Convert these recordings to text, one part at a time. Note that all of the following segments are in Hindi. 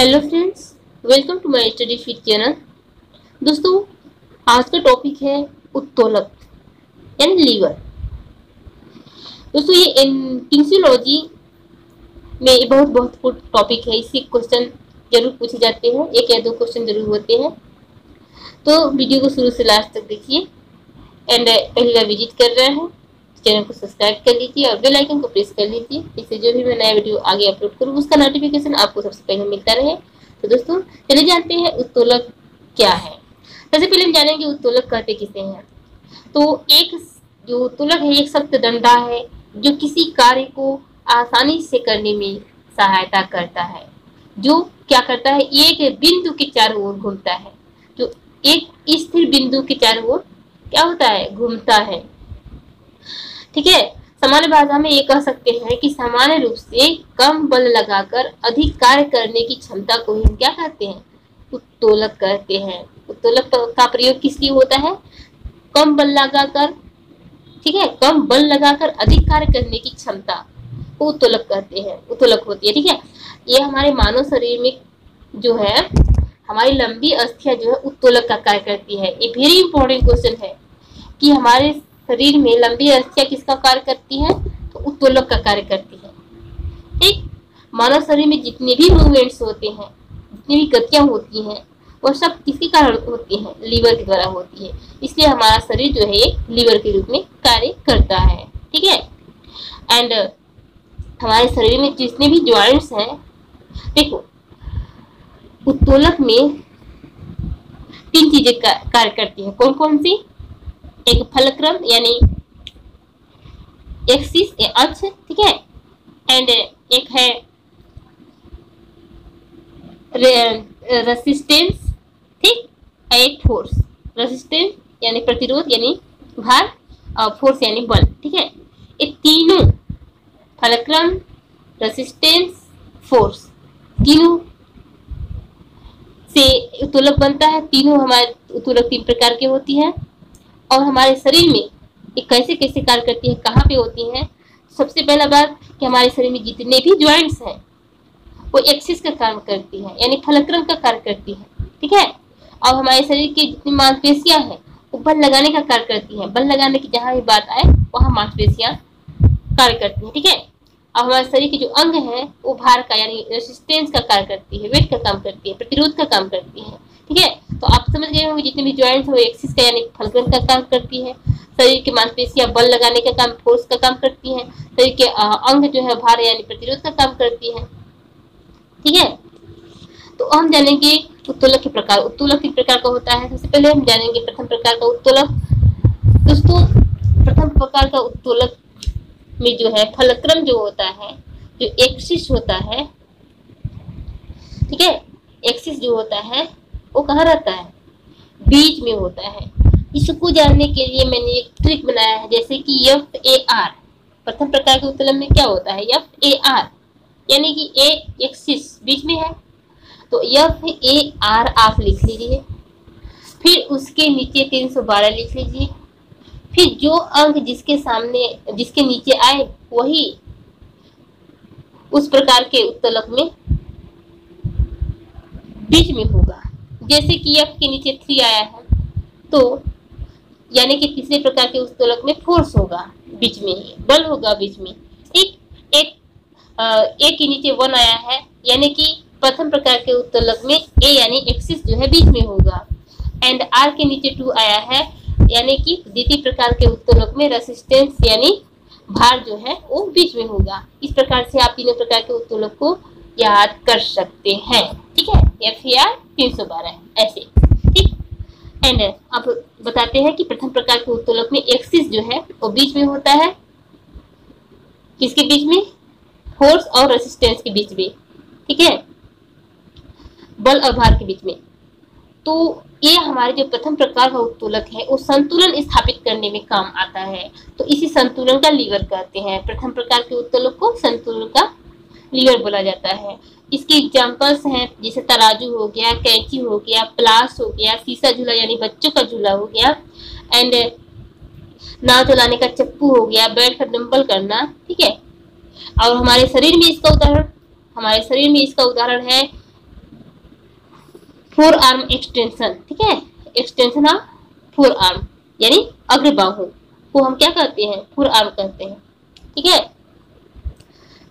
Hello friends welcome to my study fit channel दोस्तों, आज का टॉपिक है उत्तोलक, यानी लीवर। दोस्तों, ये किंसियोलॉजी में बहुत बहुत टॉपिक है। इससे क्वेश्चन ज़रूर पूछे जाते हैं। एक या दो क्वेश्चन ज़रूर होते हैं। तो वीडियो को शुरू से लास्ट तक देखिए। एंड पहली बार विज़िट कर रहे हैं। चैनल को सब्सक्राइब कर लीजिए और बेल आइकन को प्रेस कर लीजिए। इससे जो भी मैं नया वीडियो आगे अपलोड करूँ, उसका नोटिफिकेशन आपको सबसे पहले मिलता रहे। तो दोस्तों, चलिए जानते हैं उत्तोलक क्या है। सबसे पहले हम जानेंगे उत्तोलक कहते किसे हैं। तो एक जो उत्तोलक है, एक सख्त डंडा है, जो किसी कार्य को आसानी से करने में सहायता करता है। जो क्या करता है, एक बिंदु के चारों ओर घूमता है। जो एक स्थिर बिंदु के चारों ओर क्या होता है, घूमता है। ठीक है? सामान्य भाषा में ये कह सकते हैं कि सामान्य रूप से कम बल लगाकर अधिक कार्य करने की क्षमता को हम क्या कहते हैं? उत्तोलक कहते हैं। उत्तोलक का प्रयोग किस लिए होता है? कम बल लगाकर, ठीक है? कम बल लगाकर अधिक कार्य करने की क्षमता को उत्तोलक कहते हैं। उत्तोलक होती है, ठीक है? ये हमारे मानव शरीर में जो है, हमारी लंबी अस्थियाँ जो है, उत्तोलक का कार्य करती है। ये वेरी इंपॉर्टेंट क्वेश्चन है कि हमारे शरीर में लंबी अस्थियाँ किसका कार्य करती है? तो उत्तोलक का कार्य करती है। ठीक? मानव शरीर में जितने भी मूवमेंट्स होते हैं, जितनी भी गतियाँ होती हैं वह सब किसके कारण होती हैं? लीवर के द्वारा होती है। इसलिए हमारा शरीर जो है लीवर के रूप में कार्य करता है। ठीक है? एंड हमारे शरीर में जितने भी ज्वाइंट्स हैं, देखो, उत्तोलक में तीन चीज़ें कार्य करती हैं। कौन कौन सी? एक फलक्रम, यानी एक्सिस अक्ष, ठीक है? एंड एक है रेसिस्टेंस ठीक? एक फोर्स रेसिस्टेंस यानी प्रतिरोध, यानी भार, और फोर्स यानी बल, ठीक है? ये तीनों फलक्रम रेसिस्टेंस फोर्स तीनों से उत्तोलक बनता है, तीनों हमारे उत्तोलक तीन प्रकार के होती है। और हमारे शरीर में ये कैसे कैसे कार्य करती है, कहाँ पे होती है, सबसे पहला बात कि हमारे शरीर में जितने भी ज्वाइंट्स हैं, वो एक्सिस का काम करती है, यानी फलक्रम का कार्य करती है, ठीक है? और हमारे शरीर की जितनी मांसपेशियाँ हैं, वो बल लगाने का कार्य करती हैं, बल लगाने की जहाँ भी बात आए, वहाँ मांसपेशियाँ कार्य करती हैं, ठीक है? और हमारे शरीर के जो अंग है, वो भार का, यानी रेसिस्टेंस का कार्य करती है वेट का काम करती है, प्रतिरोध का काम करती है, ठीक है? गए होंगे, जितने भी ज्वाइंट्स हो एक्सिस का यानी फलकन का काम करती है। शरीर की मांसपेशियाँ बल लगाने का काम फोर्स का काम करती है। शरीर के अंग जो है, भार यानी प्रतिरोध का काम करती है। ठीक है? तो हम जानेंगे उत्तोलक के प्रकार। उत्तोलक किस प्रकार का होता है? सबसे पहले हम जानेंगे प्रथम प्रकार का उत्तोलक। दोस्तों, प्रथम प्रकार का उत्तोलक में जो है, फलक्रम जो होता है, जो एक्सिस होता है, ठीक है? एक्सिस जो होता है, वो कहाँ रहता है? बीच में होता है। इसको जानने के लिए मैंने एक ट्रिक बनाया है, जैसे कि एफ़ ए आर प्रथम प्रकार के उत्तोलन में क्या होता है? एफ़ ए आर यानी कि ए एक्सिस बीच में है। तो एफ़ ए आर आप लिख लीजिए। फिर उसके नीचे 312 लिख लीजिए। फिर जो अंक जिसके सामने, जिसके नीचे आए, वही उस प्रकार के उत्तलक में बीच में होगा। जैसे कि एफ़ के नीचे थ्री आया है तो यानी कि तीसरे प्रकार के उस में फोर्स होगा बीच में, बल होगा बीच में। ठीक एक ए के नीचे वन आया है, यानी कि प्रथम प्रकार के उत्तोलक में ए यानी एक्सिस जो है बीच में होगा। एंड आर के नीचे टू आया है, यानी कि द्वितीय प्रकार के उत्तोलक में रेसिस्टेंस यानी भार जो है वो बीच में होगा। इस प्रकार से आप तीनों प्रकार के उत्तोलक को याद कर सकते हैं। एफ़ आर तीन सौ बारह, ऐसे, ठीक? एंड अब बताते हैं कि प्रथम प्रकार के उत्तोलक में एक्सिस जो है, वो बीच में होता है। किसके बीच में? फोर्स और रेसिस्टेंस के बीच में, ठीक है? बल और भार के बीच में। तो ये हमारे जो प्रथम प्रकार का उत्तोलक है, वो संतुलन स्थापित करने में काम आता है। तो इसी संतुलन का लीवर कहते हैं। प्रथम प्रकार के उत्तोलक को संतुलन का लीवर बोला जाता है। इसके एग्जाम्पल्स हैं, जैसे तराजू हो गया, कैंची हो गया, प्लास हो गया शीशा झूला यानी बच्चों का झूला हो गया एंड नाव चलाने का चप्पू हो गया, बैठ कर डम्बल करना, ठीक है? और हमारे शरीर में इसका उदाहरण, हमारे शरीर में इसका उदाहरण है फोर आर्म एक्सटेंशन ठीक है? एक्सटेंशन ऑफ़ फोर आर्म यानी अग्र बाहु को हम क्या कहते हैं? फोर आर्म कहते हैं, ठीक है?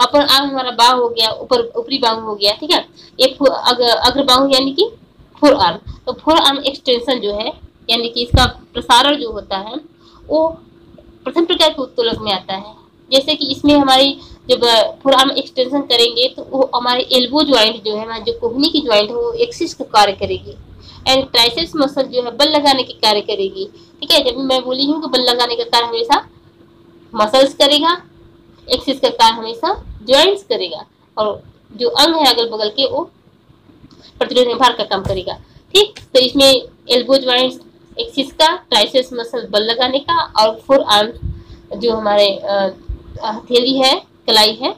अपर आर्म हमारा बाहु हो गया, ऊपर ऊपरी बाहु हो गया, ठीक है? ये अग्र बाहु यानी कि फोर आर्म तो फोर आर्म एक्सटेंशन जो है, यानी कि इसका प्रसारण जो होता है, वो प्रथम प्रकार के उत्तोलक में आता है। जैसे कि इसमें हमारी जब फोर आर्म एक्सटेंशन करेंगे तो वो हमारे एल्बो ज्वाइंट जो है जो कोहनी की ज्वाइंट है, वो एक्सिस का कार्य करेगी। एंड ट्राइसेप्स मसल जो है, बल लगाने के कार्य करेगी। ठीक है? जब मैं बोली हूँ कि बल लगाने का कार्य हमेशा मसल्स करेगा एक्सिस का कार्य हमेशा ज्वाइंट्स करेगा और जो अंग है अगल बगल के, वो प्रतिरोध भार का काम करेगा। ठीक? तो इसमें एल्बो ज्वाइंट्स एक्सिस का ट्राइसेप्स मसल बल लगाने का और फोर आर्म जो हमारे हथेली है, कलाई है,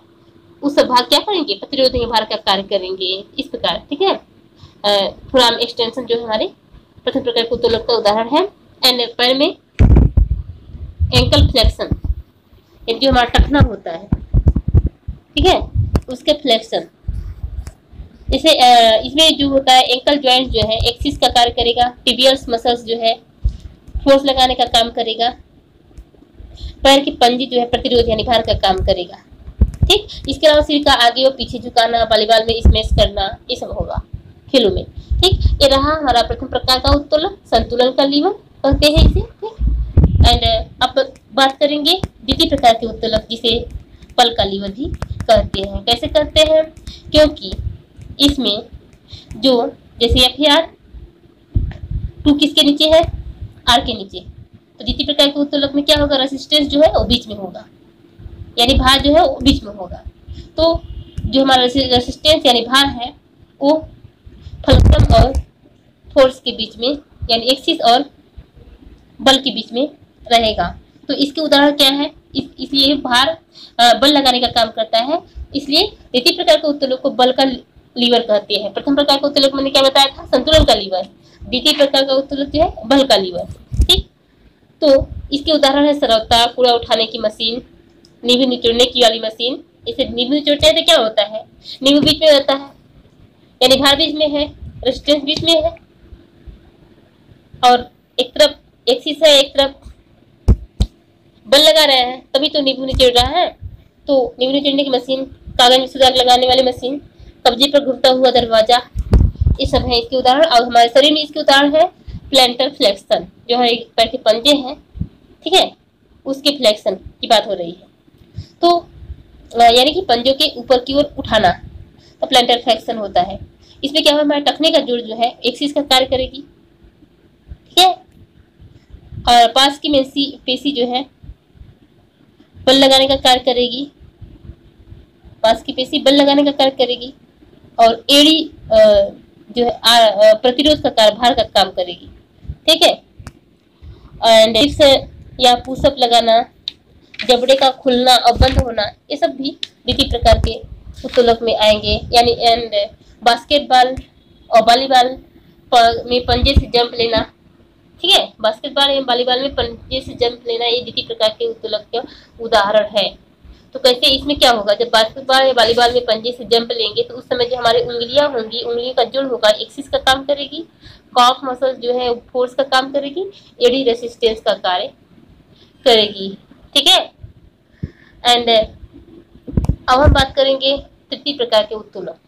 उस सब भाग क्या करेंगे? प्रतिरोधी भार का कार्य करेंगे इस प्रकार। ठीक है? फोर आर्म एक्सटेंशन जो हमारे प्रथम प्रकार के उत्तोलक का उदाहरण है। एंड पैर में एंकल फ्लेक्शन जो हमारा टखना होता है। ठीक है? उसके फ्लेक्शन इसे इसमें जो होता है एंकल ज्वाइंट जो है एक्सिस का कार्य करेगा टिबियल्स मसल्स जो है फोर्स लगाने का काम करेगा, पैर की पंजी जो है, प्रतिरोध यानी भार का काम करेगा। ठीक? इसके अलावा सिर का आगे और पीछे झुकाना वॉलीबॉल में स्मेश करना, ये सब होगा, खेलों में। ठीक? ये रहा हमारा प्रथम प्रकार का उत्तोलन, संतुलन का लीवर कहते हैं इसे। ठीक? एंड अब बात करेंगे। द्वितीय प्रकार के उत्तोलक जिसे पल का लीवर भी कहते हैं। कैसे करते हैं? क्योंकि इसमें जो, जैसे एफ़ आर टू किसके नीचे है? आर के नीचे। तो द्वितीय प्रकार के उत्तोलक में क्या होगा? रेसिस्टेंस जो है, वो बीच में होगा। यानी भार जो है, वो बीच में होगा। तो जो हमारा रेसिस्टेंस यानी भार है, वो फलक्रम और फोर्स के बीच में, यानी एक्सिस और बल के बीच में रहेगा। तो इसके उदाहरण क्या है? इस, इसलिए भार बल लगाने का काम करता है। इसलिए द्वितीय प्रकार के उत्तोलक को बल का लीवर कहते हैं। प्रथम प्रकार का उत्तोलक मैंने क्या बताया था? संतुलन का लीवर। द्वितीय प्रकार का उत्तोलक जो है बल का लीवर। ठीक? तो इसके उदाहरण है सरवता कूड़ा उठाने की मशीन नींबू निचोड़ने की वाली मशीन। इसे नींबू निचोड़ते हैं तो क्या होता है? नींबू बीच में रहता है। यानी भार बीच में है रेजिस्टेंस बीच में है। और एक तरफ़ एक्सिस है एक तरफ़ बल लगा रहे हैं, तभी तो नींबू निचोड़ रहा है। तो नींबू निचोड़ने की मशीन, कागज़ में सुधार लगाने वाली मशीन, कब्जे पर घूमता हुआ दरवाज़ा, ये सब है इसके उदाहरण। और हमारे शरीर में इसके उदाहरण है प्लेंटर फ्लेक्शन जो हमारे पैर के पंजे हैं, ठीक है? उसके फ्लेक्शन की बात हो रही है। तो यानी कि पंजों के ऊपर की ओर उठाना तो प्लेंटर फ्लेक्शन होता है। इसमें क्या हुआ हमारे टखने का जोड़ जो है एक्सिस का कार्य करेगी, ठीक है? और पास की मेसी पेशी जो है बल लगाने का कार्य करेगी। पास की पेशी बल लगाने का कार्य करेगी और एड़ी जो है प्रतिरोध का कार्य, भार का काम करेगी। ठीक है? एंड या पुशअप लगाना, जबड़े का खुलना और बंद होना, ये सब भी द्वितीय प्रकार के उत्तोलक में आएँगे। यानी एंड बास्केटबॉल और वॉलीबॉल में पंजे से जंप लेना ठीक है? बास्केटबॉल या वॉलीबॉल में पंजे से जंप लेना ये द्वितीय प्रकार के उत्तोलक का उदाहरण है। तो कैसे इसमें क्या होगा? जब बास्केटबॉल या वॉलीबॉल में पंजे से जंप लेंगे तो उस समय जो हमारी उंगलियाँ होंगी, उंगलियों का जुड़ होगा एक्सिस का काम करेगी कॉफ मसल जो है फोर्स का काम करेगी एडी रेसिस्टेंस का कार्य करेगी। ठीक है? एंड अब हम बात करेंगे तृतीय प्रकार के उत्तोलक,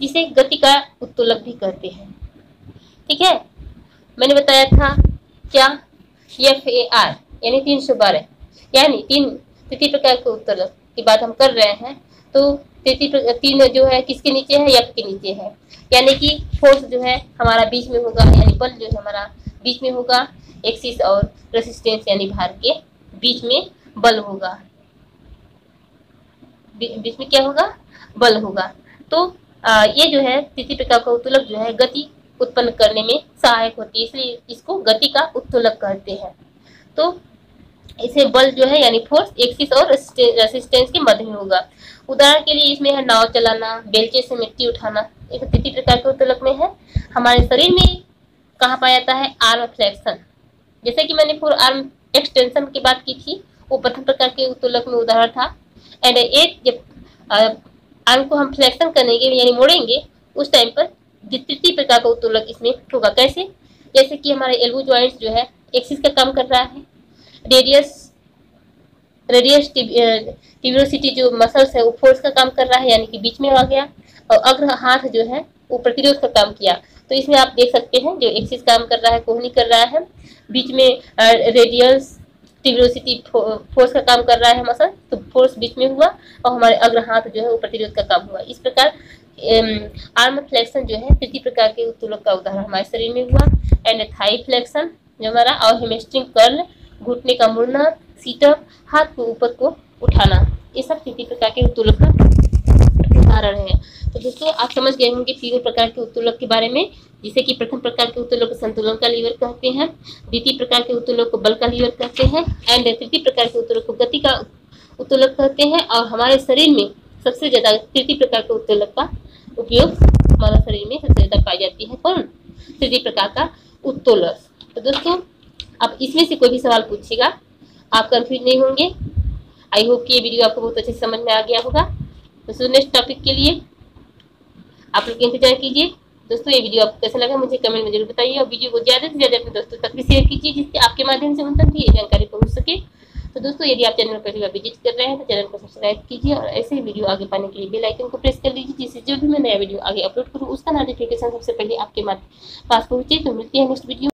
जिसे गति का उत्तोलक भी कहते हैं। ठीक है? मैंने बताया था क्या? एफ़ ए आर यानी तीन सौ बारह यानी तीन तृतीय प्रकार के उत्तर की बात हम कर रहे हैं तो तृतीय तीन जो है किसके नीचे है? यफ के नीचे है। यानी कि फोर्स जो है हमारा बीच में होगा यानी बल जो है हमारा बीच में होगा एक्सिस और रेसिस्टेंस यानी भार के बीच में बल होगा। बीच में क्या होगा? बल होगा। तो आ, ये जो है तृतीय प्रकार का उत्तोलक जो है गति उत्पन्न करने में सहायक होती है, इसलिए इसको गति का उत्तोलक कहते हैं। तो इसे बल जो है, यानी फोर्स एक्सिस और रेसिस्टेंस के मध्य में होगा। उदाहरण के लिए इसमें है नाव चलाना, बेलचे से मिट्टी उठाना एक तृतीय प्रकार के उत्तोलक में है। हमारे शरीर में कहा पाया जाता है आर्म फ्लेक्शन जैसे कि मैंने फोर आर्म एक्सटेंशन की बात की थी, वो प्रथम प्रकार के उत्तोलक में उदाहरण था। एंड एक जब आर्म को हम फ्लेक्शन करेंगे, यानी मोड़ेंगे, उस टाइम पर तृतीय प्रकार का उत्तोलक इसमें होगा? कैसे? जैसे कि हमारे एल्बो ज्वाइंट्स जो है एक्सिस का काम कर रहा है। रेडियस रेडियस टिब्रोसिटी जो मसल्स है, वो फोर्स का काम कर रहा है, यानी कि बीच में आ गया। और अग्र हाथ जो है, वो प्रतिरोध का काम किया। तो इसमें आप देख सकते हैं, जो एक्सिस काम कर रहा है, कोहनी कर रहा है। बीच में रेडियस टिब्रोसिटी फोर्स का काम कर रहा है मसल तो फोर्स बीच में हुआ। और हमारे अग्र हाथ जो है, वो प्रतिरोध का काम हुआ। इस प्रकार आर्म फ्लेक्शन जो है तृतीय प्रकार के उत्तोलक का उदाहरण हमारे शरीर में हुआ। एंड थाई फ्लेक्शन जो हमारा और हेमेस्ट्रिंग कर्ल घुटने का मुड़ना सीटअप हाथ को ऊपर को उठाना, ये सब तृतीय प्रकार के उत्तोलक का उदाहरण है। तो दोस्तों, आप समझ गए होंगे तीनों प्रकार के उत्तोलक के बारे में, जिसे कि प्रथम प्रकार के उत्तोलक को संतुलन का लीवर कहते हैं, द्वितीय प्रकार के उत्तोलक को बल का लीवर कहते हैं एंड तृतीय प्रकार के उत्तोलक को गति का उत्तोलक कहते हैं। और हमारे शरीर में सबसे ज़्यादा तृतीय प्रकार के उत्तोलक का उपयोग हमारे शरीर में सबसे ज़्यादा पाई जाती है कौन? तृतीय प्रकार का उत्तोलक। तो दोस्तों, आप इसमें से कोई भी सवाल पूछिएगा, आप कंफ्यूज नहीं होंगे। आई होप कि ये वीडियो आपको बहुत अच्छे समझ में आ गया होगा। दोस्तों नेक्स्ट टॉपिक के लिए आप लोग इंतज़ार कीजिए। दोस्तों, ये वीडियो आपको कैसा लगा मुझे कमेंट में ज़रूर बताइए और वीडियो को ज़्यादा से ज़्यादा अपने दोस्तों तक भी शेयर कीजिए, जिससे आपके माध्यम से उन तक भी ये जानकारी पहुँच सके। तो दोस्तों, यदि आप चैनल पर विज़िट कर रहे हैं तो चैनल को सब्सक्राइब कीजिए और ऐसे ही वीडियो आगे पाने के लिए बेल आइकन को प्रेस कर लीजिए, जिससे जो भी मैं नया वीडियो आगे अपलोड करूँ, उसका नोटिफिकेशन सबसे पहले आपके पास पहुँचे। तो मिलती है नेक्स्ट वीडियो